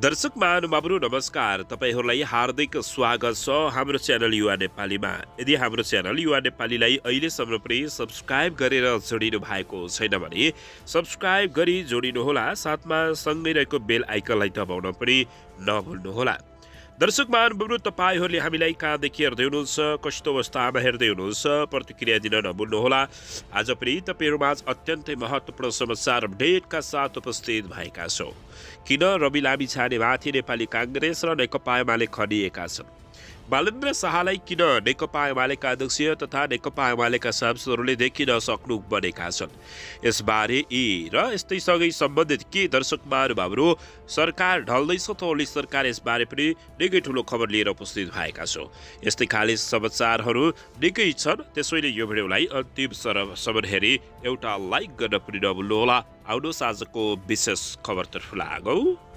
दर्शक महानुभावहरू नमस्कार। तपाईँहरूलाई हार्दिक स्वागत छ हाम्रो च्यानल युवा नेपालीमा। यदि हाम्रो च्यानल युवा नेपालीलाई अहिलेसम्म पनि सब्सक्राइब गरेर जोडिनु भएको छैन भने सब्सक्राइब गरी जोडिनुहोला साथमा सँगै रहेको बेल आइकनलाई दबाउन पनि नभुल्नुहोला। दर्शक महानुभावहरू तपाईँहरूले हामीलाई कहाँदेखि हेर्दै हुनुहुन्छ कस्तो अवस्थामा हेर्दै हुनुहुन्छ प्रतिक्रिया दिन नभुल्नुहोला आज पनि तपाईँहरूमा अत्यन्तै महत्त्वपूर्ण समाचार अपडेटका साथ उपस्थित भएका छौँ किन रवि लामी छानेमाथि नेपाली काङ्ग्रेस र नेकपा एमाले खनिएका छन् बालेन्द्र शाहलाई किन नेकपा एमालेका अध्यक्ष तथा नेकपा एमालेका सांसदहरूले देखिन सक्नु बनेका छन् यसबारे यी र यस्तैसँगै सम्बन्धित के दर्शक महानुभावहरू सरकार ढल्दैछ त ओली सरकार यसबारे पनि निकै ठुलो खबर लिएर उपस्थित भएका छौँ यस्तै खाले समाचारहरू निकै छन् त्यसैले यो भिडियोलाई अन्तिम सरसम्म हेरी एउटा लाइक गर्न पनि नभुल्नुहोला आउनुहोस् आजको विशेष खबरतर्फ लागौँ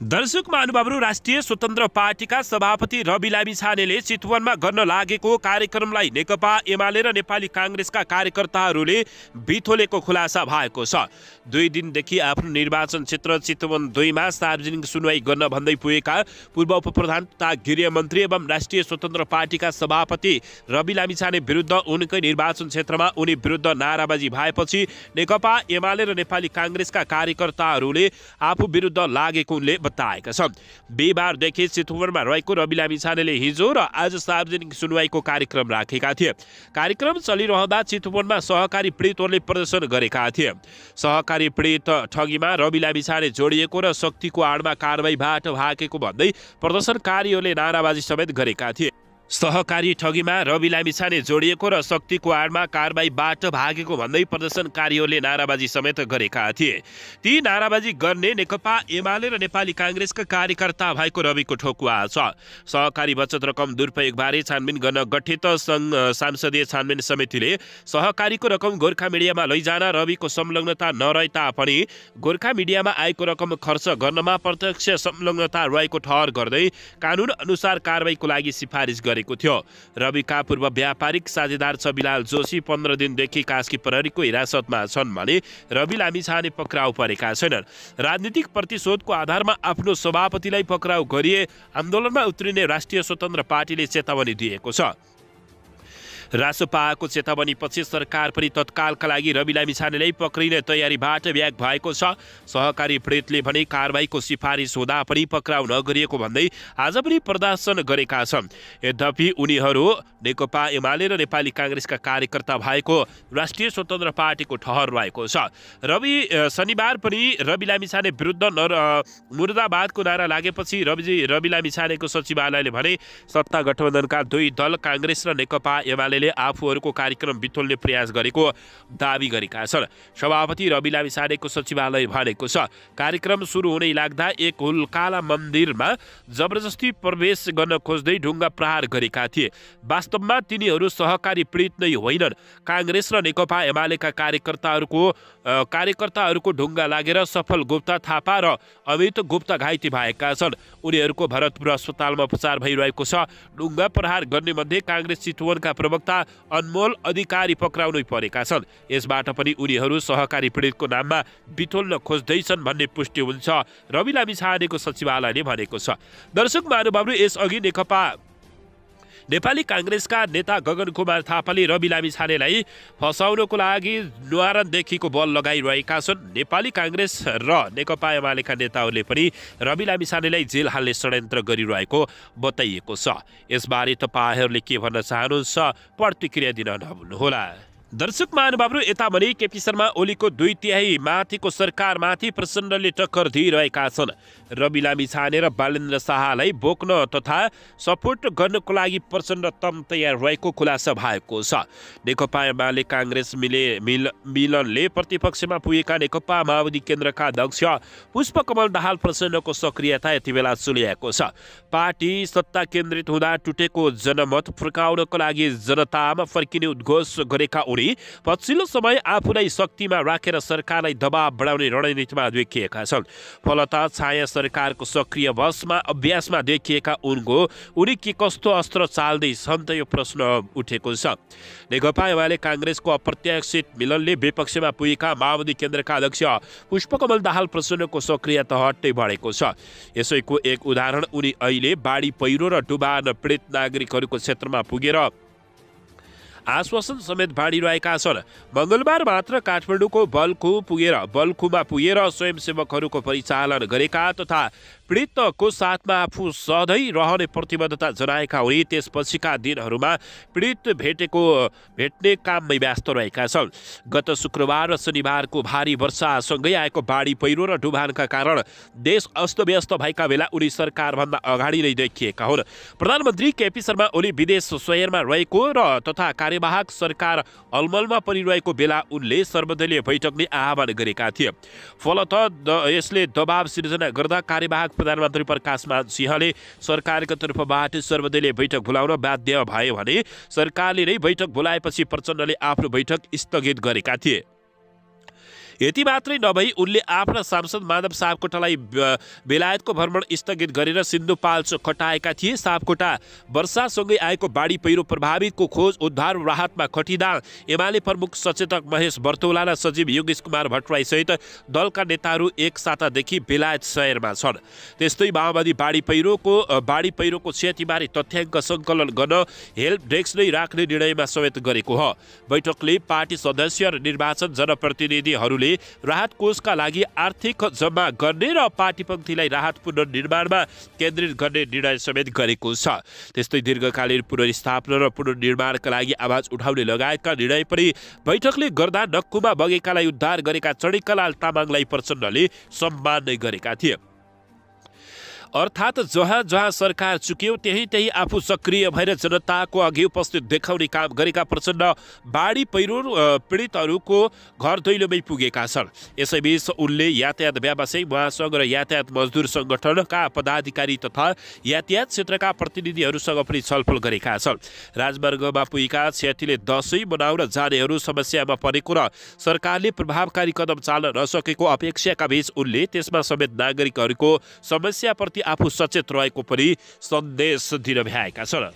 दर्शक महानुभावहरू राष्ट्रिय स्वतन्त्र पार्टीका सभापति रवि लामी छानेले चितवनमा गर्न लागेको कार्यक्रमलाई नेकपा एमाले र नेपाली काङ्ग्रेसका कार्यकर्ताहरूले बिथोलेको खुलासा भएको छ। दुई दिनदेखि आफ्नो निर्वाचन क्षेत्र चितवन दुईमा सार्वजनिक सुनवाई गर्न भन्दै पुगेका पूर्व उप प्रधान तथा गृहमन्त्री एवं राष्ट्रिय स्वतन्त्र पार्टीका सभापति रवि लामी छाने विरुद्ध उनकै निर्वाचन क्षेत्रमा उनी विरुद्ध नाराबाजी भएपछि नेकपा एमाले र नेपाली काङ्ग्रेसका कार्यकर्ताहरूले आफू विरुद्ध लागेको उनले बताएका छन्। बिहिबारदेखि चितवनमा रहेको रवि छानेले हिजो र आज सार्वजनिक सुनवाईको कार्यक्रम राखेका थिए। कार्यक्रम चलिरहँदा चितवनमा सहकारी पीडितहरूले प्रदर्शन गरेका थिए। सहकारी पीडित ठगीमा रवि लामी छाने जोडिएको र शक्तिको आडमा कारवाहीबाट भागेको भन्दै प्रदर्शनकारीहरूले नाराबाजी समेत गरेका थिए। सहकारी ठगीमा रवि लामिछाने जोडिएको र शक्तिको आडमा कारबाहीबाट भागेको भन्दै प्रदर्शनकारीहरूले नाराबाजी समेत गरेका थिए। ती नाराबाजी गर्ने नेकपा एमाले र नेपाली काङ्ग्रेसका कार्यकर्ता भएको रविको ठोकुवा छ। सहकारी बचत रकम दुरुपयोगबारे छानबिन गर्न गठित सङ्घ सांसदीय छानबिन समितिले सहकारीको रकम गोर्खा मिडियामा लैजान रविको संलग्नता नरहे तापनि गोर्खा मिडियामा आएको रकम खर्च गर्नमा प्रत्यक्ष संलग्नता रहेको ठहर गर्दै कानुन अनुसार कारवाहीको लागि सिफारिस गरे। गरेको थियो। रविका पूर्व व्यापारिक साझेदार छविलाल जोशी पन्ध्र दिनदेखि कास्की प्रहरीको हिरासतमा छन् भने रवि लामिछाने पक्राउ परेका छैनन्। राजनीतिक प्रतिशोधको आधारमा आफ्नो सभापतिलाई पक्राउ गरिए आन्दोलनमा उत्रिने राष्ट्रिय स्वतन्त्र पार्टीले चेतावनी दिएको छ। रासोपाको चेतावनीपछि सरकार पनि तत्कालका लागि रवि लामिछानेलाई पक्रिने तयारीबाट ब्याग भएको छ। सहकारी पीडितले भने कारवाहीको सिफारिस हुँदा पनि पक्राउ नगरिएको भन्दै आज पनि प्रदर्शन गरेका छन्। यद्यपि उनीहरू नेकपा एमाले र नेपाली काङ्ग्रेसका कार्यकर्ता भएको राष्ट्रिय स्वतन्त्र पार्टीको ठहर रहेको छ। रवि शनिबार पनि रवि लामिछाने विरुद्ध नर मुर्दाबादको नारा लागेपछि रवि रवि लामिछानेको सचिवालयले भने सत्ता गठबन्धनका दुई दल काङ्ग्रेस र नेकपा एमाले एमाले आफूहरूको कार्यक्रम बिथोल्ने प्रयास गरेको दावी गरेका छन्। सभापति रवि लामिसानेको सचिवालय भनेको छ कार्यक्रम सुरु हुनै लाग्दा एक हुलकाला मन्दिरमा जबरजस्ती प्रवेश गर्न खोज्दै ढुङ्गा प्रहार गरेका थिए। वास्तवमा तिनीहरू सहकारी पीडित नै होइनन्। काङ्ग्रेस र नेकपा एमालेका कार्यकर्ताहरूको कार्यकर्ताहरूको ढुङ्गा लागेर सफल गुप्ता थापा र अमित गुप्ता घाइते भएका छन्। उनीहरूको भरतपुर अस्पतालमा उपचार भइरहेको छ। ढुङ्गा प्रहार गर्ने मध्ये काङ्ग्रेस चितवनका प्रवक्ता प्रवक्ता अनमोल अधिकारी पक्राउनै परेका छन्। यसबाट पनि उनीहरू सहकारी पीडितको नाममा बिथोल्न खोज्दैछन् भन्ने पुष्टि हुन्छ। रवि लामी छानेको सचिवालयले भनेको छ। दर्शक महानुभावहरू यसअघि नेकपा नेपाली काङ्ग्रेसका नेता गगन कुमार थापाले रवि लामी छानेलाई फसाउनको लागि न्वारनदेखिको बल लगाइरहेका छन्। नेपाली काङ्ग्रेस र नेकपा एमालेका नेताहरूले पनि रवि लामी छानेलाई जेल हाल्ने षड्यन्त्र गरिरहेको बताइएको छ। यसबारे तपाईँहरूले के भन्न चाहनुहुन्छ प्रतिक्रिया दिन नभुल्नुहोला। दर्शक महानुभावहरू यता भने केपी शर्मा ओलीको दुई तिहाई माथिको सरकारमाथि प्रचण्डले टक्कर दिइरहेका छन्। रवि लामी छाने र बालेन्द्र शाहलाई बोक्न तथा सपोर्ट गर्नको लागि प्रचण्ड तम तयार रहेको खुलासा भएको छ। नेकपा एमाले काङ्ग्रेस मिले मिल मिलनले प्रतिपक्षमा पुगेका नेकपा माओवादी केन्द्रका अध्यक्ष पुष्पकमल दाहाल प्रचण्डको सक्रियता यति बेला चुलिएको छ। पार्टी सत्ता केन्द्रित हुँदा टुटेको जनमत फुर्काउनको लागि जनतामा फर्किने उद्घोष गरेका उनी पछिल्लो समय आफूलाई शक्तिमा राखेर सरकारलाई दबाव बढाउने रणनीतिमा देखिएका छन्। फलत छाया सरकारको सक्रिय बसमा अभ्यासमा देखिएका उनको उनी के कस्तो अस्त्र चाल्दैछन् त यो प्रश्न उठेको छ। नेकपा एमाले काङ्ग्रेसको अप्रत्याशित मिलनले विपक्षमा पुगेका माओवादी केन्द्रका अध्यक्ष पुष्पकमल दाहाल प्रसन्नको सक्रियता हट्टै बढेको छ। यसैको एक उदाहरण उनी अहिले बाढी पहिरो र डुबान पीडित नागरिकहरूको क्षेत्रमा पुगेर आश्वासन समेत बाँडिरहेका छन्। मङ्गलबार मात्र काठमाडौँको बल्खु पुगेर बल्खुमा पुगेर स्वयंसेवकहरूको परिचालन गरेका तथा पीडितको साथमा आफू सधैँ रहने प्रतिबद्धता जनाएका हुने त्यसपछिका दिनहरूमा पीडित भेटेको भेट्ने काममै व्यस्त रहेका छन्। गत शुक्रबार र शनिबारको भारी वर्षासँगै आएको बाढी पहिरो र डुबानका कारण देश अस्तव्यस्त भएका बेला उनी सरकारभन्दा अगाडि नै देखिएका हुन्। प्रधानमन्त्री केपी शर्मा ओली विदेश स्वयंमा रहेको र तथा कार्यवाहक सरकार अलमलमा परिरहेको बेला उनले सर्वदलीय बैठक नै आह्वान गरेका थिए। फलत यसले दबाव सिर्जना गर्दा कार्यवाहक प्रधानमन्त्री प्रकाशमान सिंहले सरकारको तर्फबाट सर्वदलीय बैठक बोलाउन बाध्य भयो भने सरकारले नै बैठक बोलाएपछि प्रचण्डले आफ्नो बैठक स्थगित गरेका थिए। यति मात्रै नभई उनले आफ्ना सांसद माधव सापकोटालाई बेलायतको भ्रमण स्थगित गरेर सिन्धुपाल्चोक खटाएका थिए। सापकोटा वर्षासँगै आएको बाढी पहिरो प्रभावितको खोज उद्धार राहतमा खटिँदा एमाले प्रमुख सचेतक महेश बर्तौला र सचिव योगेश कुमार भट्टराईसहित दलका नेताहरू एक सातादेखि बेलायत शहरमा छन्। त्यस्तै माओवादी बाढी पहिरोको बाढी पहिरोको क्षतिबारे तथ्याङ्क सङ्कलन गर्न हेल्प डेस्क नै राख्ने निर्णयमा समेत गरेको हो। बैठकले पार्टी सदस्य र निर्वाचन जनप्रतिनिधिहरूले राहत कोषका लागि आर्थिक जम्मा गर्ने र पार्टीपङ्क्तिलाई राहत पुनर्निर्माणमा केन्द्रित गर्ने निर्णय समेत गरेको छ। त्यस्तै दीर्घकालीन पुनर्स्थापना र पुनर्निर्माणका लागि आवाज उठाउने लगायतका निर्णय पनि बैठकले गर्दा नक्कुमा बगेकालाई उद्धार गरेका चणिकलाल तामाङलाई प्रचण्डले सम्मान नै गरेका थिए। अर्थात् जहाँ जहाँ सरकार चुक्यो त्यही त्यही आफू सक्रिय भएर जनताको अघि उपस्थित देखाउने काम गरेका प्रचण्ड बाढी पहिरो पीडितहरूको घर दैलोमै पुगेका छन्। यसैबीच उनले यातायात व्यावसायिक महासङ्घ र यातायात मजदुर सङ्गठनका पदाधिकारी तथा यातायात क्षेत्रका प्रतिनिधिहरूसँग पनि छलफल गरेका छन्। राजमार्गमा पुगेका क्षतिले दसैँ मनाउन जानेहरू समस्यामा परेको र सरकारले प्रभावकारी कदम चाल्न नसकेको अपेक्षाका बीच उनले त्यसमा समेत नागरिकहरूको समस्याप्रति प्रति आफू सचेत रहेको पनि सन्देश दिन भ्याएका छन्।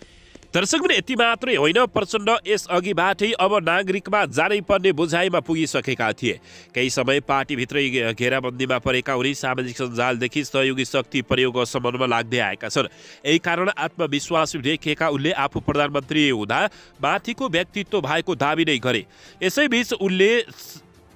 दर्शक पनि यति मात्रै होइन प्रचण्ड यस अघिबाटै अब नागरिकमा जानै पर्ने बुझाइमा पुगिसकेका थिए। केही समय पार्टीभित्रै घेराबन्दीमा परेका उनी सामाजिक सञ्जालदेखि सहयोगी शक्ति प्रयोग सम्बन्धमा लाग्दै आएका छन्। यही कारण आत्मविश्वास देखिएका उनले आफू प्रधानमन्त्री हुँदा माथिको व्यक्तित्व भएको दावी नै गरे। यसैबीच उनले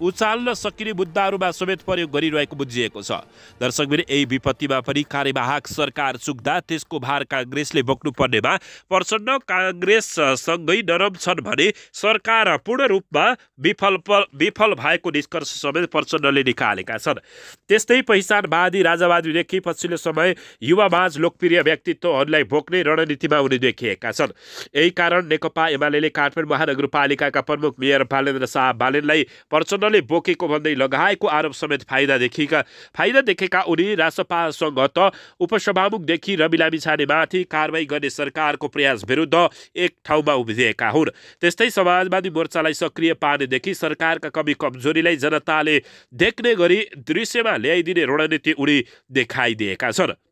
उचाल्न सकिने मुद्दाहरूमा समेत प्रयोग गरिरहेको बुझिएको छ। दर्शकबिर यही विपत्तिमा पनि कार्यवाहक सरकार चुक्दा त्यसको भार काङ्ग्रेसले बोक्नुपर्नेमा प्रचण्ड काङ्ग्रेससँगै नरम छन् भने सरकार पूर्ण रूपमा विफल विफल भएको निष्कर्ष समेत प्रचण्डले निकालेका छन्। त्यस्तै पहिचानवादी राजावादीदेखि पछिल्लो समय युवामाझ लोकप्रिय व्यक्तित्वहरूलाई बोक्ने रणनीतिमा उनी देखिएका छन्। यही कारण नेकपा एमाले काठमाडौँ महानगरपालिकाका प्रमुख मेयर बालेन्द्र शाह बालेनलाई प्रचण्ड प्रचण्डले बोकेको भन्दै लगाएको आरोप समेत फाइदा देखेका फाइदा देखेका उनी रासपासँग त उपसभामुखदेखि रवि लामिछानेमाथि कारवाही गर्ने सरकारको प्रयास विरुद्ध एक ठाउँमा उभिदिएका हुन्। त्यस्तै समाजवादी मोर्चालाई सक्रिय पार्नेदेखि सरकारका कमी कमजोरीलाई जनताले देख्ने गरी दृश्यमा ल्याइदिने रणनीति उनी देखाइदिएका छन्।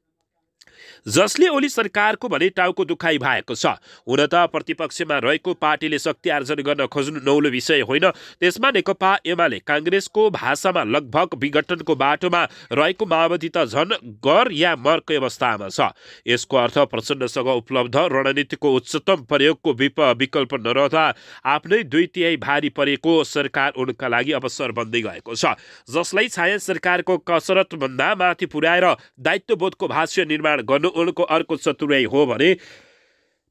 जसले ओली सरकारको भने टाउको दुखाइ भएको छ। हुन त प्रतिपक्षमा रहेको पार्टीले शक्ति आर्जन गर्न खोज्नु नौलो विषय होइन। त्यसमा नेकपा एमाले काङ्ग्रेसको भाषामा लगभग विघटनको बाटोमा रहेको माओवादी त झन् गर या मरको अवस्थामा छ। यसको अर्थ प्रचण्डसँग उपलब्ध रणनीतिको उच्चतम प्रयोगको विप विकल्प नरहँदा आफ्नै दुई तिहाई भारी परेको सरकार उनका लागि अवसर बन्दै गएको छ। जसलाई छाया सरकारको कसरतभन्दा माथि पुर्याएर दायित्वबोधको भाष्य निर्माण गर्नु उनको अर्को चतुर्याई हो भने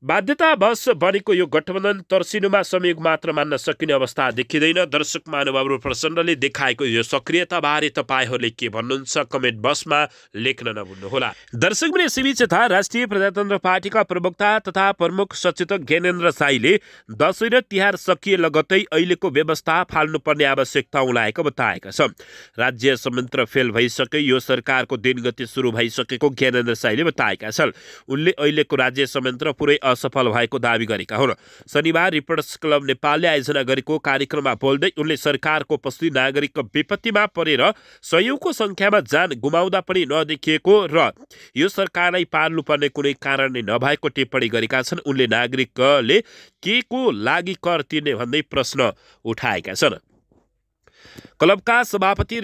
बाध्यतावश बनेको यो गठबन्धन तर्सिनुमा संयोग मात्र मान्न सकिने अवस्था देखिँदैन। दर्शक महानुभावहरू प्रचण्डले देखाएको यो सक्रियताबारे तपाईँहरूले के भन्नुहुन्छ कमेन्ट बक्समा लेख्न नभुल्नुहोला। दर्शक पनि यसैबीच यथा राष्ट्रिय प्रजातन्त्र पार्टीका प्रवक्ता तथा प्रमुख सचेतक ज्ञानेन्द्र साईले दसैँ र तिहार सकिए लगत्तै अहिलेको व्यवस्था फाल्नुपर्ने आवश्यकता उलाएको बताएका छन्। राज्य संयन्त्र फेल भइसके यो सरकारको दिनगति सुरु भइसकेको ज्ञानेन्द्र साईले बताएका छन्। उनले अहिलेको राज्य संयन्त्र पुरै असफल भएको दावी गरेका हुन्। शनिबार रिपोर्टर्स क्लब नेपालले आयोजना गरेको कार्यक्रममा बोल्दै उनले सरकारको उपस्थिति नागरिकको विपत्तिमा परेर सयौँको सङ्ख्यामा जान गुमाउँदा पनि नदेखिएको र यो सरकारलाई पाल्नुपर्ने कुनै कारण नै नभएको टिप्पणी गरेका छन्। उनले नागरिकले के को लागि कर तिर्ने भन्दै प्रश्न उठाएका छन्। क्लबका सभापति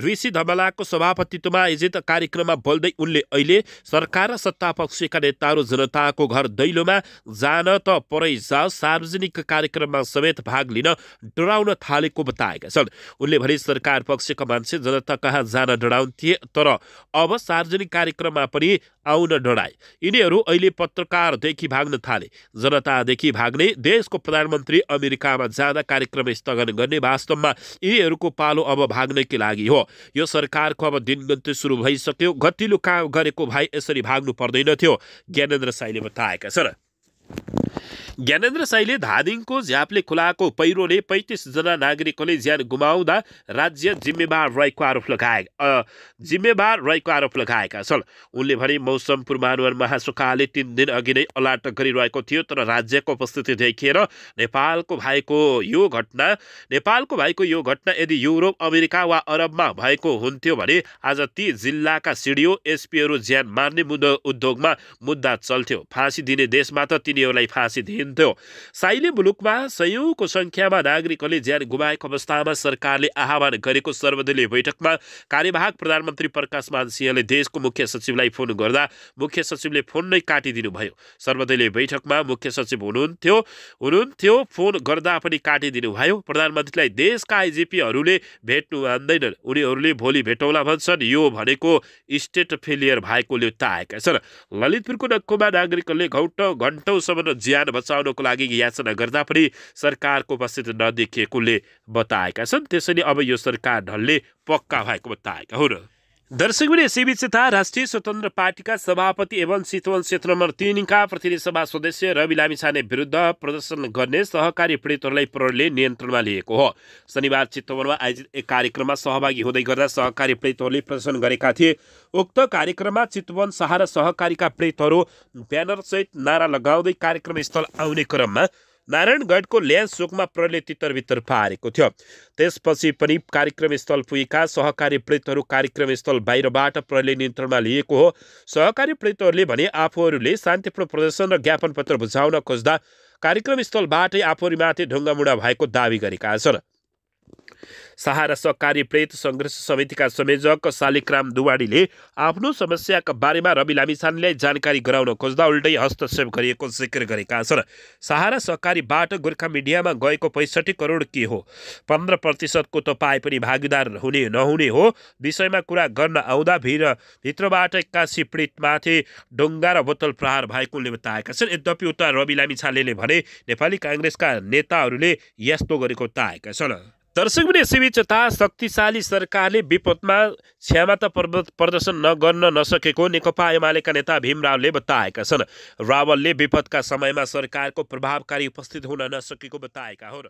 ऋषि धमलाको सभापतित्वमा आयोजित कार्यक्रममा बोल्दै उनले अहिले सरकार र सत्ता पक्षका नेताहरू जनताको घर दैलोमा जान त परै जाओस् सार्वजनिक कार्यक्रममा समेत भाग लिन डराउन थालेको बताएका छन्। उनले भने सरकार पक्षका मान्छे जनता कहाँ जान डराउँथे तर अब सार्वजनिक कार्यक्रममा पनि आउन डराए। यिनीहरू अहिले पत्रकारदेखि भाग्न थाले। जनतादेखि भाग्ने देशको प्रधानमन्त्री अमेरिकामा जाँदा कार्यक्रम स्थगन गर्ने वास्तवमा यिनीहरूको पालो अब भाग्नकै लागि हो? यो सरकारको अब दिनगन्ती सुरु भइसक्यो। गतिलो काम गरेको भाइ यसरी भाग्नु पर्दैनथ्यो ज्ञानेन्द्र साईले बताएका छन्। ज्ञानेन्द्र साईले धादिङको झ्याप्ले खुलाको पहिरोले पैँतिसजना नागरिकले ज्यान गुमाउँदा राज्य जिम्मेवार रहेको आरोप लगाए जिम्मेवार रहेको आरोप लगाएका छन्। उनले भने मौसम पूर्वानुमान महासुखाले तिन दिन अघि नै अलर्ट गरिरहेको थियो तर राज्यको उपस्थिति देखिएर नेपालको भएको यो घटना नेपालको भएको यो घटना यदि युरोप अमेरिका वा अरबमा भएको हुन्थ्यो भने आज ती जिल्लाका सिडिओ एसपीहरू ज्यान मार्ने मुद्दा उद्योगमा मुद्दा चल्थ्यो। फाँसी दिने देशमा त तिनीहरूलाई फाँसी दिइन् गरिन्थ्यो साइली मुलुकमा सयौँको सङ्ख्यामा नागरिकहरूले ज्यान गुमाएको अवस्थामा सरकारले आह्वान गरेको सर्वदलीय बैठकमा कार्यवाहक प्रधानमन्त्री प्रकाश मान सिंहले देशको मुख्य सचिवलाई फोन गर्दा मुख्य सचिवले फोन नै काटिदिनु भयो सर्वदलीय बैठकमा मुख्य सचिव हुनुहुन्थ्यो। हुनुहुन्थ्यो फोन गर्दा पनि काटिदिनु भयो प्रधानमन्त्रीलाई देशका आइजिपीहरूले भेट्नु मान्दैनन्। उनीहरूले भोलि भेटौँला भन्छन्। यो भनेको स्टेट फेलियर भएकोले ताएका छन्। ललितपुरको नक्कुमा नागरिकहरूले घौटौँ घन्टौँसम्म ज्यान बचाउनको लागि याचना गर्दा पनि सरकारको उपस्थिति नदेखिएकोले बताएका छन्। त्यसैले अब यो सरकार ढल्ले पक्का भएको बताएका हुन्। दर्शकले यता राष्ट्रिय स्वतन्त्र पार्टीका सभापति एवं चितवन क्षेत्र नम्बर तिनका प्रतिनिधि सभा सदस्य रवि लामिछाने विरुद्ध प्रदर्शन गर्ने सहकारी पीडितहरूलाई प्रहरीले नियन्त्रणमा लिएको हो। शनिबार चितवनमा आयोजित एक कार्यक्रममा सहभागी हुँदै गर्दा सहकारी पीडितहरूले प्रदर्शन गरेका थिए। उक्त कार्यक्रममा चितवन सहारा सहकारीका पीडितहरू ब्यानरसहित नारा लगाउँदै कार्यक्रम स्थल आउने क्रममा नारायणगढको ल्यान्स चोकमा प्रहरीले तितर पारेको थियो। त्यसपछि पनि कार्यक्रम स्थल पुगेका सहकारी पीडितहरू कार्यक्रम स्थल बाहिरबाट प्रहरीले नियन्त्रणमा लिएको हो। सहकारी पीडितहरूले भने आफूहरूले शान्तिपूर्ण प्रदर्शन र ज्ञापन पत्र बुझाउन खोज्दा कार्यक्रम स्थलबाटै आफूहरूमाथि ढुङ्गामुढा भएको दावी गरेका छन्। सहारा सहकारी प्रेत सङ्घर्ष समितिका संयोजक शालिकराम दुवाडीले आफ्नो समस्याका बारेमा रवि लामिछानेलाई जानकारी गराउन खोज्दा उल्टै हस्तक्षेप गरिएको जिक्र गरेका छन्। सहारा सहकारीबाट गोर्खा मिडियामा गएको पैँसठी करोड के हो? पन्ध्र प्रतिशतको त पाए पनि भागीदार हुने नहुने हो। विषयमा कुरा गर्न आउँदा भिर भित्रबाट एक्कासी पीडितमाथि डुङ्गा र बोतल प्रहार भएकोले बताएका छन्। यद्यपि उता रवि लामिछानेले भने नेपाली काङ्ग्रेसका नेताहरूले यस्तो गरेको बताएका छन्। दर्शक पनि यसैबीच यता शक्तिशाली सरकारले विपदमा क्षमता प्रदर्शन नगर्न नसकेको नेकपा एमालेका नेता भीम रावलले बताएका छन्। रावलले विपदका समयमा सरकारको प्रभावकारी उपस्थित हुन नसकेको बताएका हुन्।